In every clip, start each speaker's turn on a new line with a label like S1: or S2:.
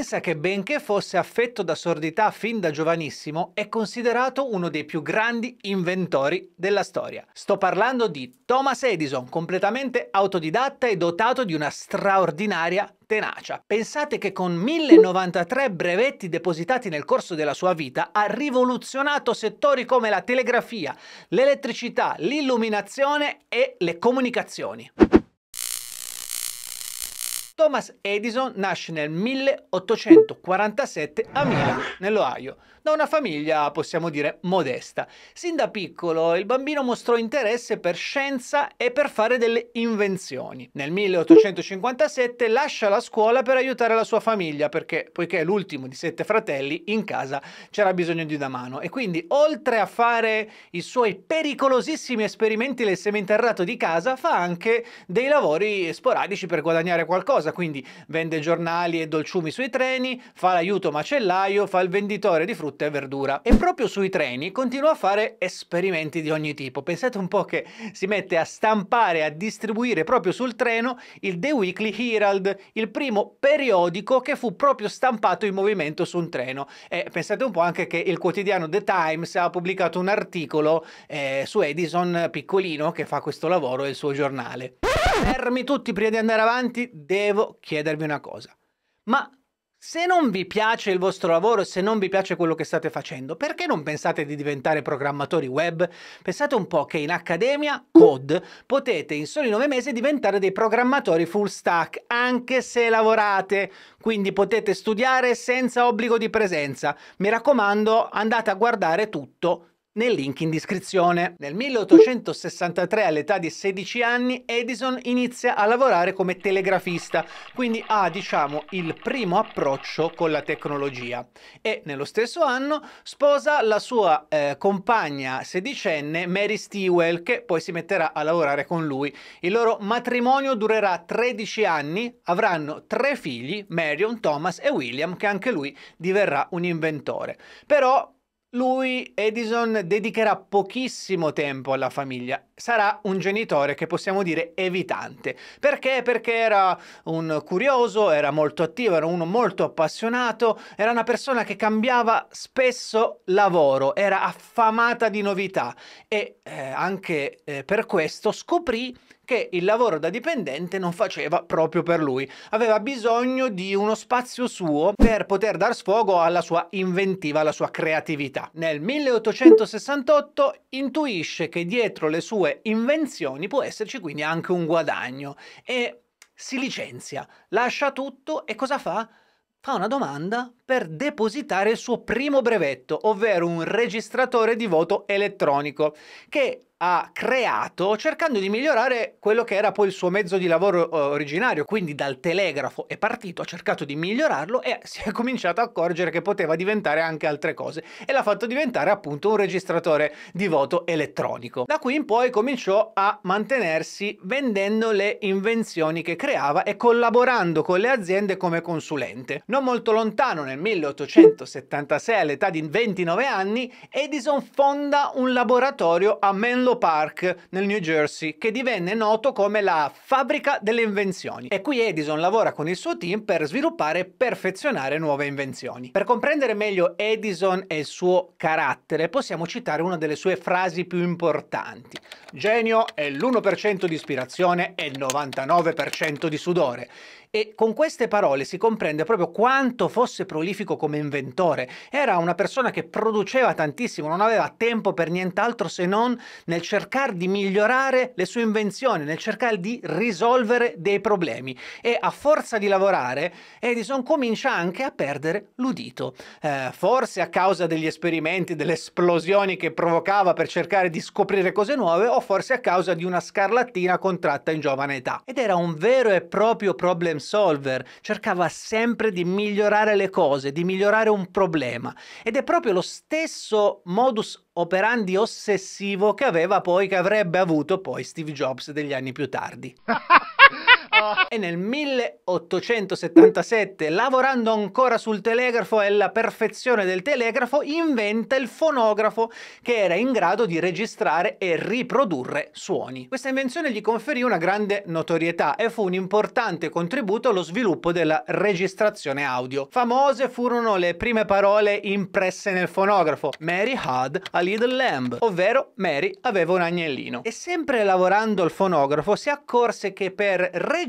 S1: Pensa che benché fosse affetto da sordità fin da giovanissimo, è considerato uno dei più grandi inventori della storia. Sto parlando di Thomas Edison, completamente autodidatta e dotato di una straordinaria tenacia. Pensate che con 1093 brevetti depositati nel corso della sua vita ha rivoluzionato settori come la telegrafia, l'elettricità, l'illuminazione e le comunicazioni. Thomas Edison nasce nel 1847 a Milano, nell'Ohio, da una famiglia, possiamo dire, modesta. Sin da piccolo il bambino mostrò interesse per scienza e per fare delle invenzioni. Nel 1857 lascia la scuola per aiutare la sua famiglia, perché poiché è l'ultimo di sette fratelli, in casa c'era bisogno di una mano. E quindi, oltre a fare i suoi pericolosissimi esperimenti nel seminterrato di casa, fa anche dei lavori sporadici per guadagnare qualcosa casa, quindi vende giornali e dolciumi sui treni, fa l'aiuto macellaio, fa il venditore di frutta e verdura. E proprio sui treni continua a fare esperimenti di ogni tipo. Pensate un po' che si mette a stampare, a distribuire proprio sul treno il The Weekly Herald, il primo periodico che fu proprio stampato in movimento su un treno. E pensate un po' anche che il quotidiano The Times ha pubblicato un articolo eh, su Edison piccolino che fa questo lavoro e il suo giornale. Fermi tutti prima di andare avanti, devo chiedervi una cosa. Ma se non vi piace il vostro lavoro, se non vi piace quello che state facendo, perché non pensate di diventare programmatori web? Pensate un po' che in Accademia Code potete in soli nove mesi diventare dei programmatori full stack, anche se lavorate. Quindi potete studiare senza obbligo di presenza. Mi raccomando, andate a guardare tutto nel link in descrizione. Nel 1863 all'età di 16 anni Edison inizia a lavorare come telegrafista, quindi ha diciamo il primo approccio con la tecnologia e nello stesso anno sposa la sua eh, compagna sedicenne Mary Stewell che poi si metterà a lavorare con lui. Il loro matrimonio durerà 13 anni, avranno tre figli, Marion, Thomas e William che anche lui diverrà un inventore. Però lui, Edison, dedicherà pochissimo tempo alla famiglia. Sarà un genitore che possiamo dire evitante. Perché? Perché era un curioso, era molto attivo, era uno molto appassionato, era una persona che cambiava spesso lavoro, era affamata di novità e eh, anche eh, per questo scoprì che il lavoro da dipendente non faceva proprio per lui. Aveva bisogno di uno spazio suo per poter dar sfogo alla sua inventiva, alla sua creatività. Nel 1868 intuisce che dietro le sue invenzioni può esserci quindi anche un guadagno e si licenzia, lascia tutto e cosa fa? fa una domanda per depositare il suo primo brevetto, ovvero un registratore di voto elettronico, che ha creato cercando di migliorare quello che era poi il suo mezzo di lavoro uh, originario, quindi dal telegrafo è partito, ha cercato di migliorarlo e si è cominciato a accorgere che poteva diventare anche altre cose e l'ha fatto diventare appunto un registratore di voto elettronico. Da qui in poi cominciò a mantenersi vendendo le invenzioni che creava e collaborando con le aziende come consulente. Non molto lontano nel 1876 all'età di 29 anni Edison fonda un laboratorio a Menlo Park nel New Jersey che divenne noto come la fabbrica delle invenzioni e qui Edison lavora con il suo team per sviluppare e perfezionare nuove invenzioni. Per comprendere meglio Edison e il suo carattere possiamo citare una delle sue frasi più importanti. Genio è l'1% di ispirazione e il 99% di sudore. E con queste parole si comprende proprio quanto fosse prolifico come inventore. Era una persona che produceva tantissimo, non aveva tempo per nient'altro se non nel cercare di migliorare le sue invenzioni, nel cercare di risolvere dei problemi. E a forza di lavorare, Edison comincia anche a perdere l'udito. Eh, forse a causa degli esperimenti, delle esplosioni che provocava per cercare di scoprire cose nuove, o forse a causa di una scarlattina contratta in giovane età. Ed era un vero e proprio problem solver, cercava sempre di migliorare le cose, di migliorare un problema. Ed è proprio lo stesso modus operandi ossessivo che aveva poi, che avrebbe avuto poi Steve Jobs degli anni più tardi. e nel 1877, lavorando ancora sul telegrafo e la perfezione del telegrafo, inventa il fonografo che era in grado di registrare e riprodurre suoni. Questa invenzione gli conferì una grande notorietà e fu un importante contributo allo sviluppo della registrazione audio. Famose furono le prime parole impresse nel fonografo: Mary had a little lamb, ovvero Mary aveva un agnellino. E sempre lavorando al fonografo si accorse che per registrare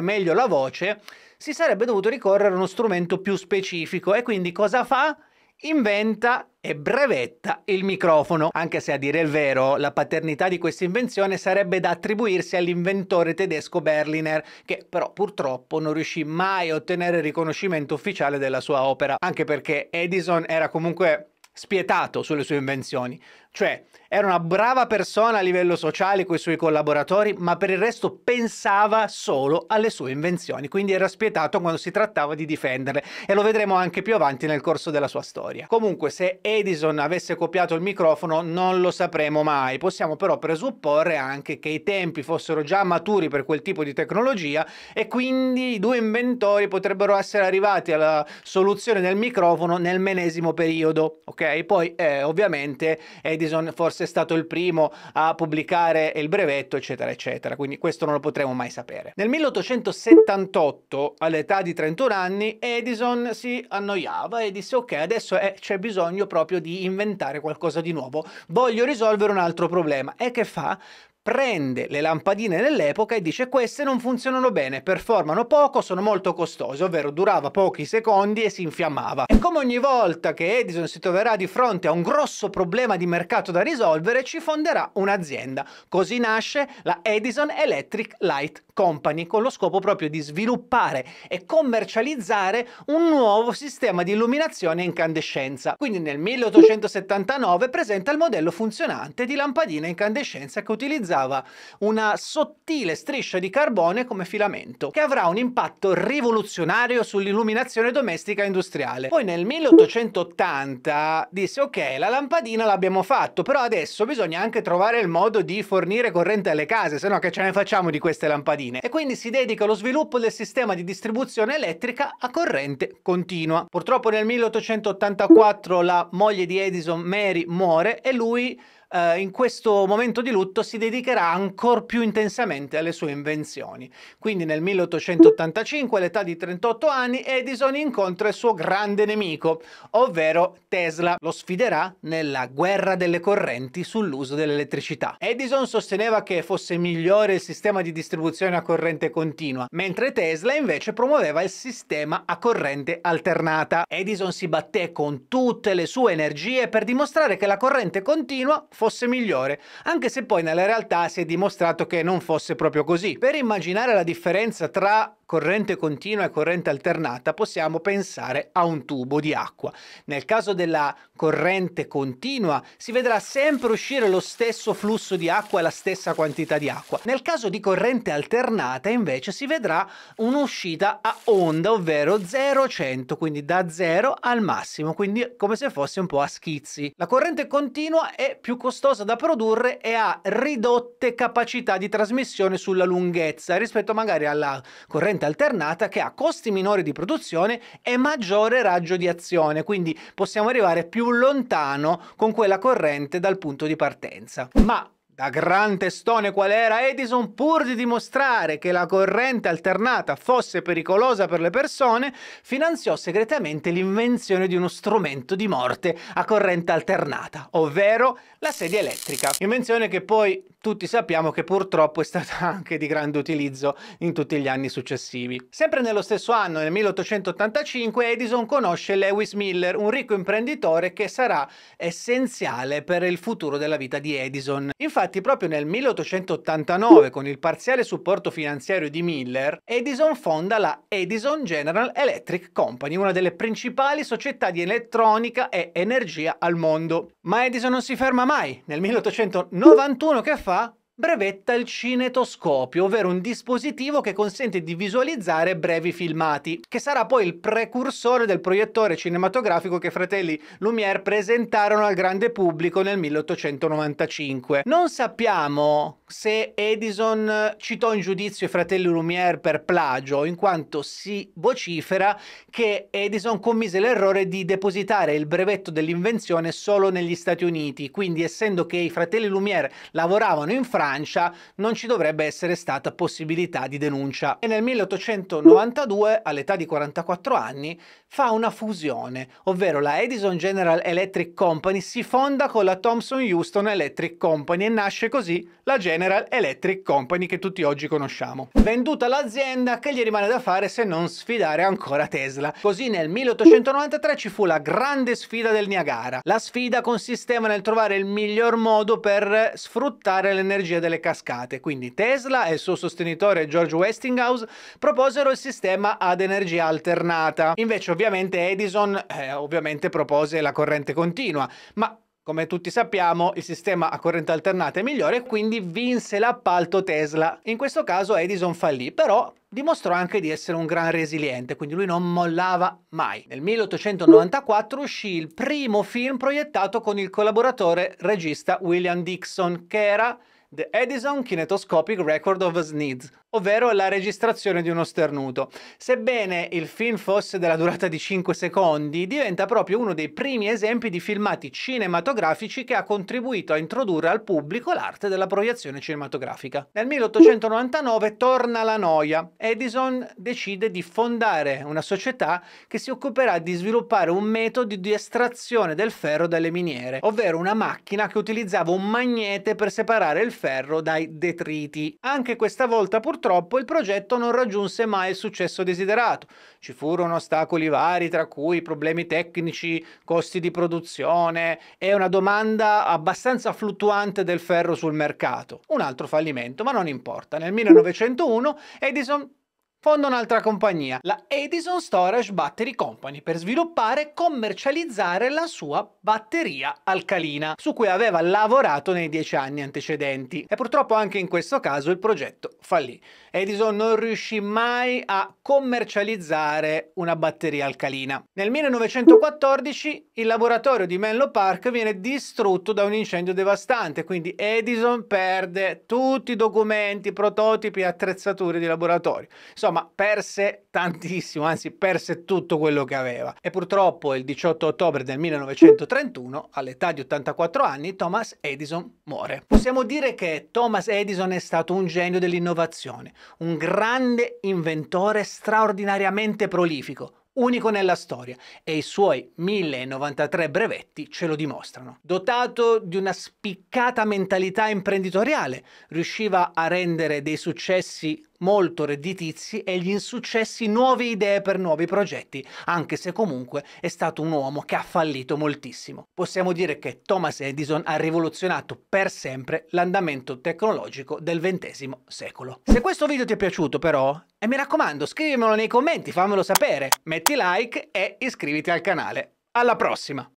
S1: meglio la voce si sarebbe dovuto ricorrere a uno strumento più specifico. E quindi cosa fa? inventa e brevetta il microfono, anche se a dire il vero la paternità di questa invenzione sarebbe da attribuirsi all'inventore tedesco Berliner, che però purtroppo non riuscì mai a ottenere il riconoscimento ufficiale della sua opera, anche perché Edison era comunque spietato sulle sue invenzioni, cioè era una brava persona a livello sociale con i suoi collaboratori, ma per il resto pensava solo alle sue invenzioni, quindi era spietato quando si trattava di difenderle e lo vedremo anche più avanti nel corso della sua storia. Comunque se Edison avesse copiato il microfono non lo sapremo mai, possiamo però presupporre anche che i tempi fossero già maturi per quel tipo di tecnologia e quindi i due inventori potrebbero essere arrivati alla soluzione del microfono nel medesimo periodo, ok? Poi eh, ovviamente Edison forse forse è stato il primo a pubblicare il brevetto, eccetera, eccetera. Quindi questo non lo potremo mai sapere. Nel 1878, all'età di 31 anni, Edison si annoiava e disse ok, adesso è, c'è bisogno proprio di inventare qualcosa di nuovo. Voglio risolvere un altro problema. E che fa? Prende le lampadine dell'epoca e dice queste non funzionano bene, performano poco, sono molto costose, ovvero durava pochi secondi e si infiammava. E come ogni volta che Edison si troverà di fronte a un grosso problema di mercato da risolvere, ci fonderà un'azienda. Così nasce la Edison Electric Light Company con lo scopo proprio di sviluppare e commercializzare un nuovo sistema di illuminazione a incandescenza. Quindi nel 1879 presenta il modello funzionante di lampadina incandescenza che utilizza utilizzava una sottile striscia di carbone come filamento, che avrà un impatto rivoluzionario sull'illuminazione domestica industriale. Poi nel 1880 disse ok, la lampadina l'abbiamo fatto, però adesso bisogna anche trovare il modo di fornire corrente alle case, se no che ce ne facciamo di queste lampadine? E quindi si dedica allo sviluppo del sistema di distribuzione elettrica a corrente continua. Purtroppo nel 1884 la moglie di Edison, Mary, muore e lui eh, in questo momento di lutto si dedicherà ancora più intensamente alle sue invenzioni. Quindi nel 1885, all'età di 38 anni, Edison incontra il suo grande nemico, ovvero Tesla. Lo sfiderà nella guerra delle correnti sull'uso dell'elettricità. Edison sosteneva che fosse migliore il sistema di distribuzione a corrente continua, mentre Tesla invece promuoveva il sistema a corrente alternata. Edison si batté con tutte le sue energie per dimostrare che la corrente continua fosse migliore, anche se poi nella realtà si è dimostrato che non fosse proprio così. Per immaginare la differenza tra corrente continua e corrente alternata possiamo pensare a un tubo di acqua. Nel caso della corrente continua si vedrà sempre uscire lo stesso flusso di acqua e la stessa quantità di acqua. Nel caso di corrente alternata invece si vedrà un'uscita a onda, ovvero 0-100, quindi da 0 al massimo, quindi come se fosse un po' a schizzi. La corrente continua è più costosa da produrre e ha ridotte capacità di trasmissione sulla lunghezza rispetto magari alla corrente corrente alternata che ha costi minori di produzione e maggiore raggio di azione, quindi possiamo arrivare più lontano con quella corrente dal punto di partenza. Ma da gran testone qual era Edison, pur di dimostrare che la corrente alternata fosse pericolosa per le persone, finanziò segretamente l'invenzione di uno strumento di morte a corrente alternata, ovvero la sedia elettrica. Invenzione che poi tutti sappiamo che purtroppo è stata anche di grande utilizzo in tutti gli anni successivi. Sempre nello stesso anno, nel 1885, Edison conosce Lewis Miller, un ricco imprenditore che sarà essenziale per il futuro della vita di Edison. Infatti Infatti proprio nel 1889, con il parziale supporto finanziario di Miller, Edison fonda la Edison General Electric Company, una delle principali società di elettronica e energia al mondo. Ma Edison non si ferma mai. Nel 1891 che fa? Brevetta il cinetoscopio, ovvero un dispositivo che consente di visualizzare brevi filmati, che sarà poi il precursore del proiettore cinematografico che fratelli Lumière presentarono al grande pubblico nel 1895. Non sappiamo se Edison citò in giudizio i fratelli Lumière per plagio, in quanto si vocifera che Edison commise l'errore di depositare il brevetto dell'invenzione solo negli Stati Uniti, quindi essendo che i fratelli Lumière lavoravano in Francia, Francia non ci dovrebbe essere stata possibilità di denuncia. E nel 1892, all'età di 44 anni, fa una fusione, ovvero la Edison General Electric Company si fonda con la Thomson Houston Electric Company e nasce così la General Electric Company che tutti oggi conosciamo. Venduta l'azienda, che gli rimane da fare se non sfidare ancora Tesla? Così nel 1893 ci fu la grande sfida del Niagara. La sfida consisteva nel trovare il miglior modo per sfruttare l'energia tecnologia delle cascate, quindi Tesla e il suo sostenitore George Westinghouse proposero il sistema ad energia alternata. Invece ovviamente Edison eh, ovviamente propose la corrente continua, ma come tutti sappiamo, il sistema a corrente alternata è migliore quindi vinse l'appalto Tesla. In questo caso Edison fallì, però dimostrò anche di essere un gran resiliente, quindi lui non mollava mai. Nel 1894 uscì il primo film proiettato con il collaboratore regista William Dixon, che era The Edison Kinetoscopic Record of Sneeds, ovvero la registrazione di uno sternuto. Sebbene il film fosse della durata di 5 secondi, diventa proprio uno dei primi esempi di filmati cinematografici che ha contribuito a introdurre al pubblico l'arte della proiezione cinematografica. Nel 1899 torna la noia. Edison decide di fondare una società che si occuperà di sviluppare un metodo di estrazione del ferro dalle miniere, ovvero una macchina che utilizzava un magnete per separare il ferro dai detriti. Anche questa volta purtroppo il progetto non raggiunse mai il successo desiderato. Ci furono ostacoli vari, tra cui problemi tecnici, costi di produzione e una domanda abbastanza fluttuante del ferro sul mercato. Un altro fallimento, ma non importa. Nel 1901 Edison fonda un'altra compagnia, la Edison Storage Battery Company, per sviluppare e commercializzare la sua batteria alcalina, su cui aveva lavorato nei dieci anni antecedenti. E purtroppo anche in questo caso il progetto fallì. Edison non riuscì mai a commercializzare una batteria alcalina. Nel 1914 il laboratorio di Menlo Park viene distrutto da un incendio devastante, quindi Edison perde tutti i documenti, prototipi e attrezzature di laboratorio. Insomma, insomma perse tantissimo, anzi perse tutto quello che aveva. E purtroppo il 18 ottobre del 1931, all'età di 84 anni, Thomas Edison muore. Possiamo dire che Thomas Edison è stato un genio dell'innovazione, un grande inventore straordinariamente prolifico, unico nella storia e i suoi 1093 brevetti ce lo dimostrano. Dotato di una spiccata mentalità imprenditoriale, riusciva a rendere dei successi molto redditizi e gli insuccessi nuove idee per nuovi progetti, anche se comunque è stato un uomo che ha fallito moltissimo. Possiamo dire che Thomas Edison ha rivoluzionato per sempre l'andamento tecnologico del XX secolo. Se questo video ti è piaciuto però, e mi raccomando scrivimelo nei commenti, fammelo sapere, metti like e iscriviti al canale. Alla prossima!